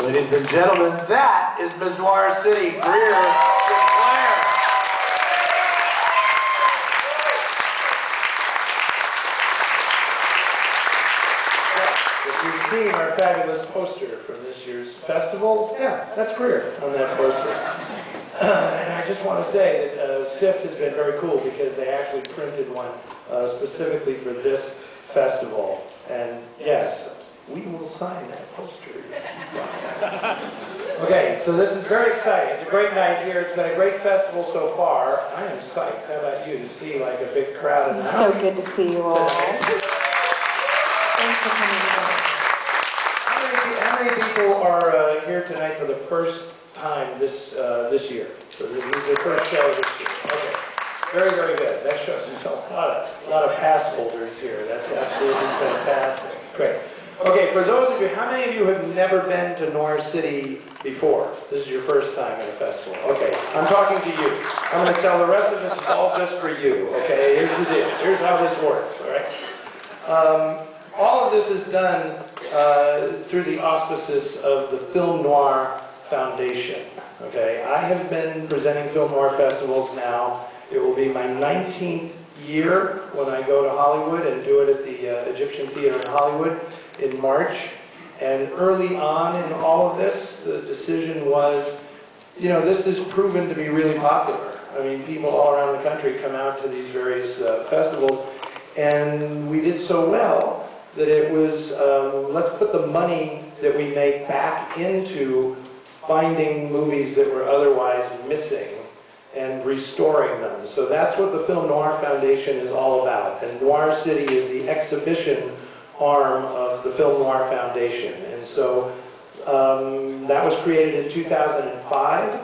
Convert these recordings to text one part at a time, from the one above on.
Ladies and gentlemen, that is Noir City, Greer Sinclair. If you've seen our fabulous poster from this year's festival, yeah, that's Greer on that poster. And I just want to say that uh, SIFF has been very cool because they actually printed one uh, specifically for this festival. And yes, we will sign that poster. Okay, so this is very exciting. It's a great night here. It's been a great festival so far. I am psyched. How about you to see like a big crowd in It's so good to see you all. today? Thanks for coming. How many, how many people are uh, here tonight for the first time this, uh, this year? So this is their first show this year. Okay. Very, very good. That shows there's a lot of, a lot of pass holders here. That's absolutely fantastic. Great. Okay, for those of you, how many of you have never been to Noir City before? This is your first time at a festival. Okay, I'm talking to you. I'm going to tell the rest of this is all just for you. Okay, here's the deal. Here's how this works. All right. Um, all of this is done uh, through the auspices of the Film Noir Foundation. Okay, I have been presenting film noir festivals now. It will be my 19th year when I go to Hollywood and do it at the uh, Egyptian Theater in Hollywood in March. And early on in all of this, the decision was, you know, this has proven to be really popular. I mean, people all around the country come out to these various uh, festivals, and we did so well that it was, um, let's put the money that we make back into finding movies that were otherwise missing and restoring them. So that's what the Film Noir Foundation is all about. And Noir City is the exhibition arm the Film Noir Foundation. And so um, that was created in 2005.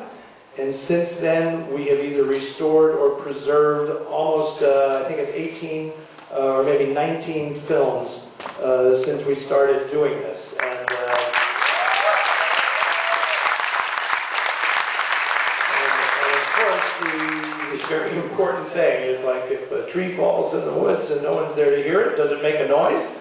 And since then, we have either restored or preserved almost, uh, I think it's 18 uh, or maybe 19 films uh, since we started doing this. And, uh, very important thing is like if a tree falls in the woods and no one's there to hear it, does it make a noise?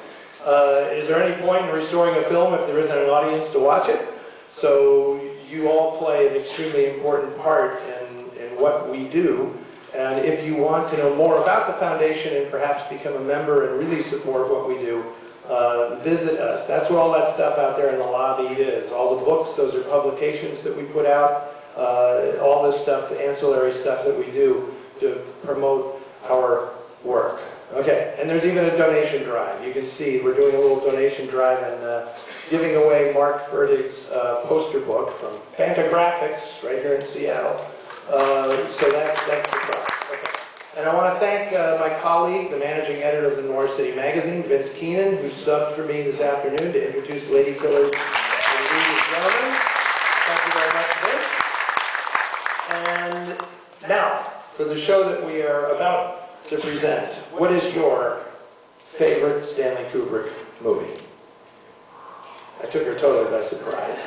Uh, is there any point in restoring a film if there isn't an audience to watch it? So you all play an extremely important part in, in what we do. And if you want to know more about the foundation and perhaps become a member and really support what we do, uh, visit us. That's where all that stuff out there in the lobby is. All the books, those are publications that we put out. Uh, all this stuff, the ancillary stuff that we do to promote our work. Okay, and there's even a donation drive. You can see we're doing a little donation drive and uh, giving away Mark Fertig's uh, poster book from Fantagraphics right here in Seattle. Uh, so that's, that's the prize. Okay. And I want to thank uh, my colleague, the managing editor of the Noir City Magazine, Vince Keenan, who subbed for me this afternoon to introduce Lady Killers and Ladies and Gentlemen. Thank you very much, Vince. And now, for the show that we are about to present, what is your favorite Stanley Kubrick movie? I took her totally by surprise.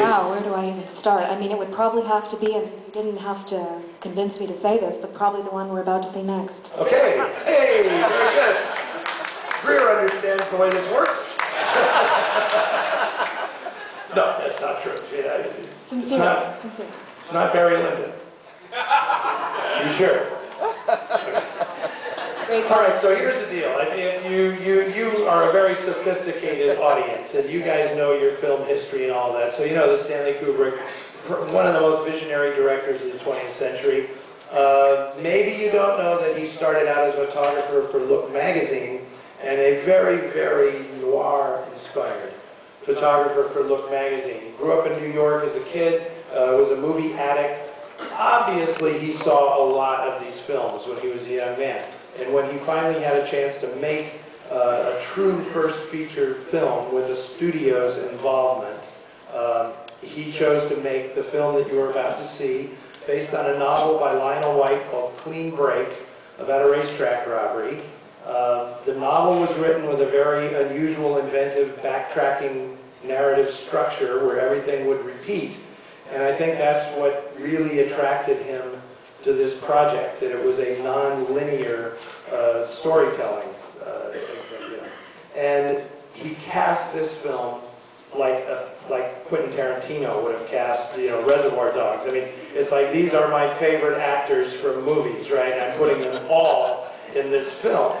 Wow, where do I even start? I mean, it would probably have to be, and you didn't have to convince me to say this, but probably the one we're about to see next. Okay, hey, very good. Greer understands the way this works. No, that's not true. Yeah, It's Sincerely, not, sincerely. it's not Barry Lyndon. You sure? Great All right, so here's the deal. If if you, you, you are a very sophisticated audience, and you guys know your film history and all that, so you know that Stanley Kubrick, one of the most visionary directors of the 20th century. Uh, maybe you don't know that he started out as a photographer for Look magazine, and a very, very noir-inspired photographer for Look magazine. He grew up in New York as a kid, uh, was a movie addict. Obviously, he saw a lot of these films when he was a young man. And when he finally had a chance to make uh, a true first feature film with the studio's involvement, um, he chose to make the film that you are about to see, based on a novel by Lionel White called Clean Break, about a racetrack robbery. Uh, the novel was written with a very unusual, inventive, backtracking narrative structure where everything would repeat. And I think that's what really attracted him to this project, that it was a non-linear uh, storytelling. Uh. And he cast this film like, uh, like Quentin Tarantino would have cast, you know, Reservoir Dogs. I mean, it's like, these are my favorite actors from movies, right? And I'm putting them all in this film.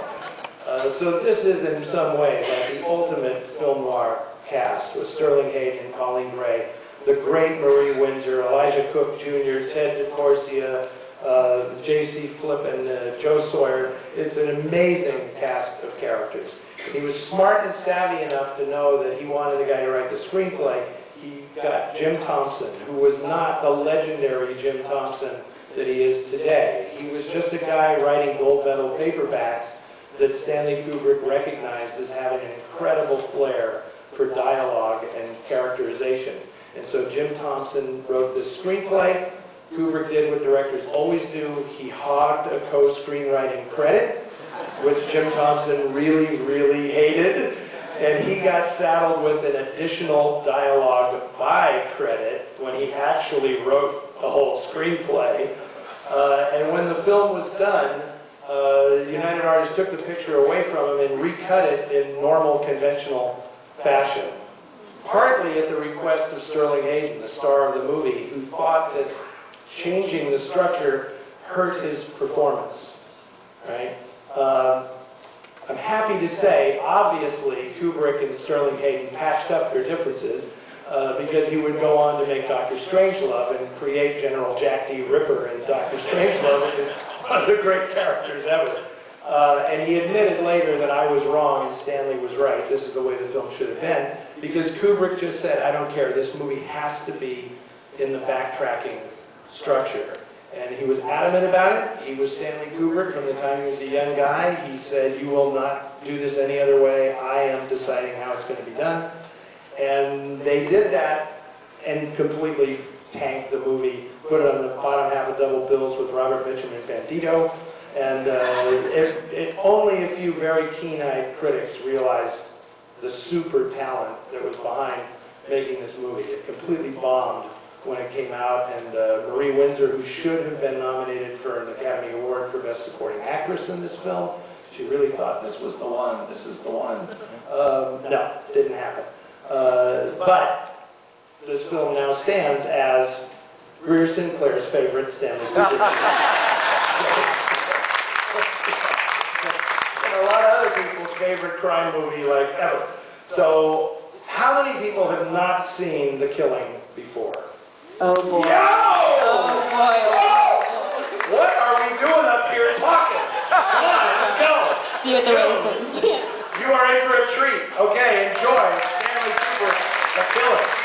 Uh, so this is in some way like the ultimate film noir cast with Sterling Hayden and Colleen Gray, the great Marie Windsor, Elisha Cook Jr., Ted DeCorsia, uh, Jay C. Flippen, uh, Joe Sawyer. It's an amazing cast of characters. He was smart and savvy enough to know that he wanted a guy to write the screenplay. He got Jim Thompson, who was not the legendary Jim Thompson that he is today. He was just a guy writing gold medal paperbacks that Stanley Kubrick recognized as having an incredible flair for dialogue and characterization. And so Jim Thompson wrote this screenplay. Kubrick did what directors always do. He hogged a co-screenwriting credit, which Jim Thompson really, really hated. And he got saddled with an additional dialogue by credit when he actually wrote the whole screenplay. Uh, and when the film was done, uh, United Artists took the picture away from him and recut it in normal, conventional fashion. Partly at the request of Sterling Hayden, the star of the movie, who thought that changing the structure hurt his performance. Right? Um, I'm happy to say, obviously, Kubrick and Sterling Hayden patched up their differences uh, because he would go on to make Doctor Strangelove and create General Jack D. Ripper in Doctor Strangelove, which is one of the great characters ever. Uh, and he admitted later that I was wrong and Stanley was right. This is the way the film should have been. Because Kubrick just said, I don't care, this movie has to be in the backtracking structure. And he was adamant about it. He was Stanley Kubrick from the time he was a young guy. He said, you will not do this any other way. I am deciding how it's going to be done. And they did that and completely tanked the movie, put it on the bottom half of double bills with Robert Mitchum and Bandido. And uh, it, it, only a few very keen-eyed critics realized the super talent that was behind making this movie. It completely bombed when it came out, and uh, Marie Windsor, who should have been nominated for an Academy Award for Best Supporting Actress in this film, she really thought this was the one, this is the one. Um, no, didn't happen. Uh, but this film now stands as Greer Sinclair's favorite Stanley Kubrick. and a lot of other people's favorite crime movie like ever. So, how many people have not seen The Killing before? Oh boy. Yo! Oh boy. What are we doing up here talking? Come on, let's go. See what the race is. You are in for a treat. Okay, enjoy Stanley Kubrick, The Killing.